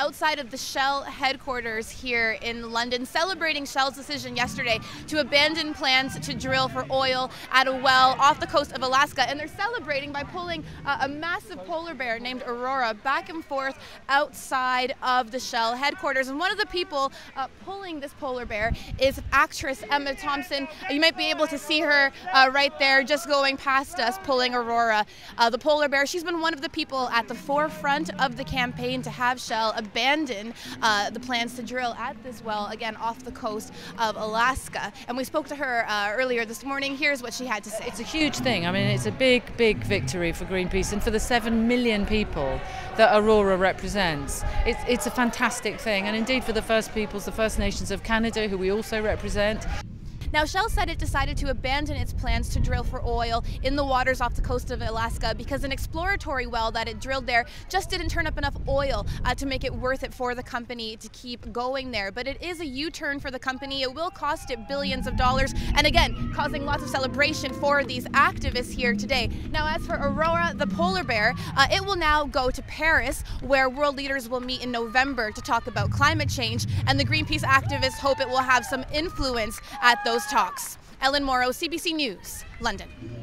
outside of the Shell headquarters here in London, celebrating Shell's decision yesterday to abandon plans to drill for oil at a well off the coast of Alaska. And they're celebrating by pulling uh, a massive polar bear named Aurora back and forth outside of the Shell headquarters. And one of the people uh, pulling this polar bear is actress Emma Thompson. You might be able to see her uh, right there just going past us pulling Aurora, uh, the polar bear. She's been one of the people at the forefront of the campaign to have Shell abandon uh, the plans to drill at this well, again, off the coast of Alaska. And we spoke to her uh, earlier this morning. Here's what she had to say. It's a huge thing. I mean, it's a big, big victory for Greenpeace and for the 7 million people that Aurora represents. It's, it's a fantastic thing. And indeed for the First Peoples, the First Nations of Canada, who we also represent. Now, Shell said it decided to abandon its plans to drill for oil in the waters off the coast of Alaska because an exploratory well that it drilled there just didn't turn up enough oil uh, to make it worth it for the company to keep going there. But it is a U turn for the company. It will cost it billions of dollars, and again, causing lots of celebration for these activists here today. Now, as for Aurora, the polar bear, uh, it will now go to Paris, where world leaders will meet in November to talk about climate change, and the Greenpeace activists hope it will have some influence at those talks. Ellen Mauro, CBC News, London.